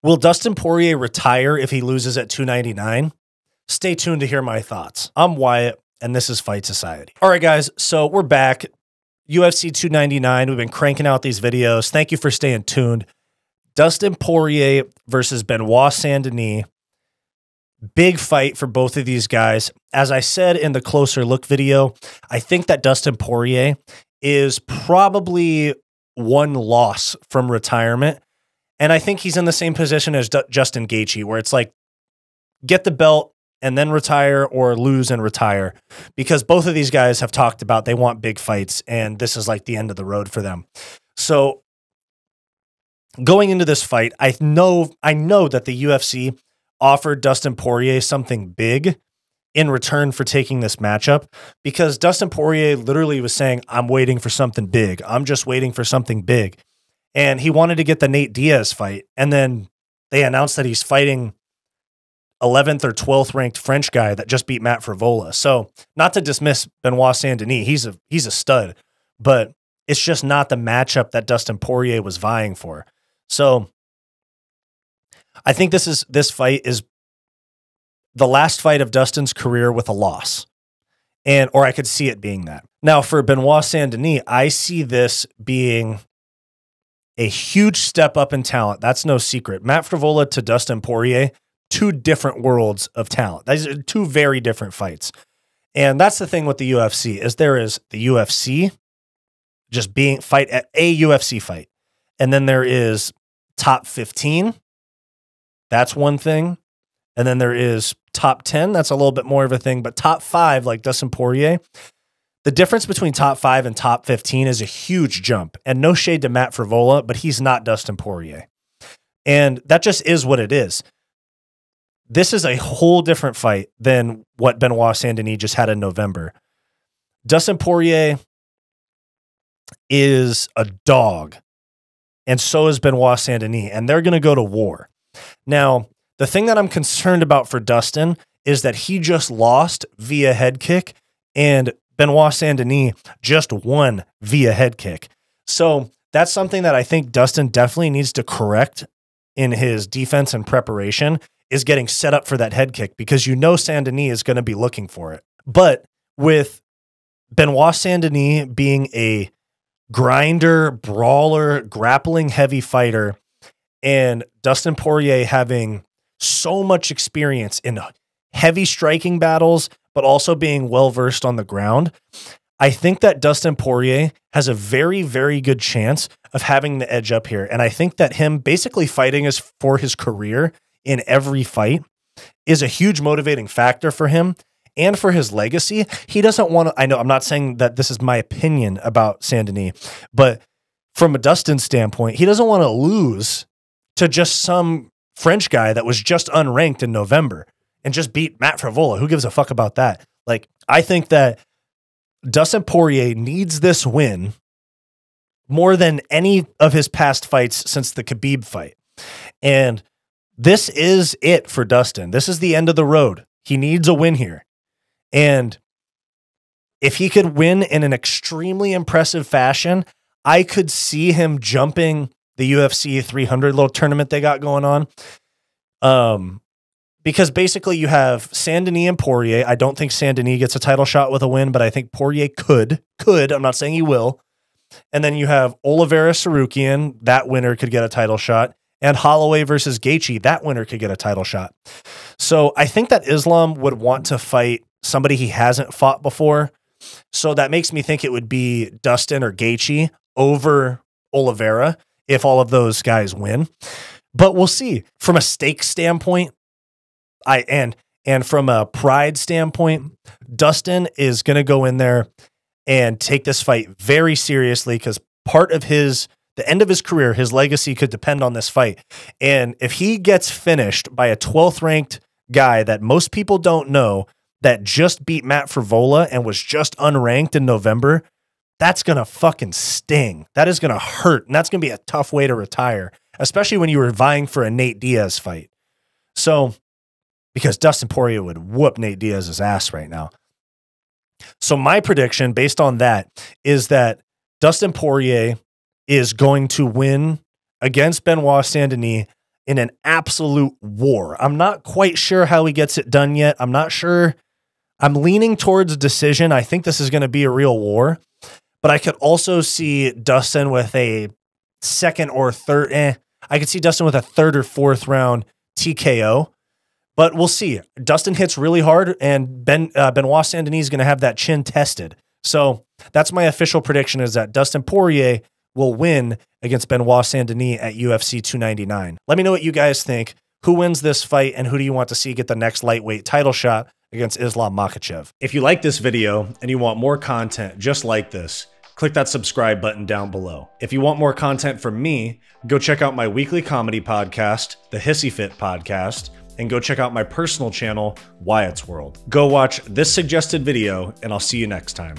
Will Dustin Poirier retire if he loses at 299? Stay tuned to hear my thoughts. I'm Wyatt, and this is Fight Society. All right, guys, so we're back. UFC 299. We've been cranking out these videos. Thank you for staying tuned. Dustin Poirier versus Benoit Saint Denis. Big fight for both of these guys. As I said in the closer look video, I think that Dustin Poirier is probably one loss from retirement. And I think he's in the same position as D- Justin Gaethje, where it's like, get the belt and then retire or lose and retire because both of these guys have talked about they want big fights and this is like the end of the road for them. So going into this fight, I know I know that the UFC offered Dustin Poirier something big in return for taking this matchup because Dustin Poirier literally was saying, I'm waiting for something big. I'm just waiting for something big. And he wanted to get the Nate Diaz fight. And then they announced that he's fighting 11th or 12th ranked French guy that just beat Matt Frevola. So, not to dismiss Benoit Saint Denis, he's a he's a stud, but it's just not the matchup that Dustin Poirier was vying for. So, I think this is this fight is the last fight of Dustin's career with a loss. And or I could see it being that. Now for Benoit Saint Denis, I see this being a huge step up in talent. That's no secret. Matt Frevola to Dustin Poirier, two different worlds of talent. These are two very different fights. And that's the thing with the UFC is there is the UFC just being fight at a UFC fight. And then there is top 15. That's one thing. And then there is top 10. That's a little bit more of a thing, but top five, like Dustin Poirier, the difference between top five and top 15 is a huge jump. And no shade to Matt Frevola, but he's not Dustin Poirier. And that just is what it is. This is a whole different fight than what Benoit Saint Denis just had in November. Dustin Poirier is a dog, and so is Benoit Saint Denis, and they're going to go to war. Now, the thing that I'm concerned about for Dustin is that he just lost via head kick, and Benoit Saint Denis just won via head kick. So that's something that I think Dustin definitely needs to correct in his defense and preparation is getting set up for that head kick because you know Saint Denis is going to be looking for it. But with Benoit Saint Denis being a grinder, brawler, grappling heavy fighter, and Dustin Poirier having so much experience in heavy striking battles, but also being well versed on the ground. I think that Dustin Poirier has a very, very good chance of having the edge up here. And I think that him basically fighting is for his career in every fight is a huge motivating factor for him and for his legacy. He doesn't want to, I know I'm not saying that this is my opinion about Saint but from a Dustin standpoint, he doesn't want to lose to just some French guy that was just unranked in November and just beat Matt Frevola. Who gives a fuck about that? Like, I think that Dustin Poirier needs this win more than any of his past fights since the Khabib fight. And this is it for Dustin. This is the end of the road. He needs a win here. And if he could win in an extremely impressive fashion, I could see him jumping the UFC 300 little tournament they got going on. Um, because basically you have Saint Denis and Poirier. I don't think Saint Denis gets a title shot with a win, but I think Poirier could. Could. I'm not saying he will. And then you have Oliveira Tsarukyan. That winner could get a title shot. And Holloway versus Gaethje. That winner could get a title shot. So I think that Islam would want to fight somebody he hasn't fought before. So that makes me think it would be Dustin or Gaethje over Oliveira if all of those guys win. But we'll see. From a stake standpoint, I and and from a pride standpoint, Dustin is going to go in there and take this fight very seriously because part of his the end of his career, his legacy could depend on this fight. And if he gets finished by a 12th ranked guy that most people don't know that just beat Matt Frevola and was just unranked in November, that's going to fucking sting. That is going to hurt. And that's going to be a tough way to retire, especially when you were vying for a Nate Diaz fight. So because Dustin Poirier would whoop Nate Diaz's ass right now. So my prediction based on that is that Dustin Poirier is going to win against Benoit Saint Denis in an absolute war. I'm not quite sure how he gets it done yet. I'm not sure. I'm leaning towards a decision. I think this is going to be a real war, but I could also see Dustin with a second or third. Eh, I could see Dustin with a third or fourth round TKO, but we'll see. Dustin hits really hard, and Ben uh, Benoit Saint Denis is going to have that chin tested. So that's my official prediction: is that Dustin Poirier will win against Benoit Saint Denis at UFC 299. Let me know what you guys think. Who wins this fight, and who do you want to see get the next lightweight title shot against Islam Makhachev? If you like this video and you want more content just like this click that subscribe button down below. If you want more content from me, go check out my weekly comedy podcast, the Hissy Fit podcast, and go check out my personal channel, Wyatt's World. Go watch this suggested video, and I'll see you next time.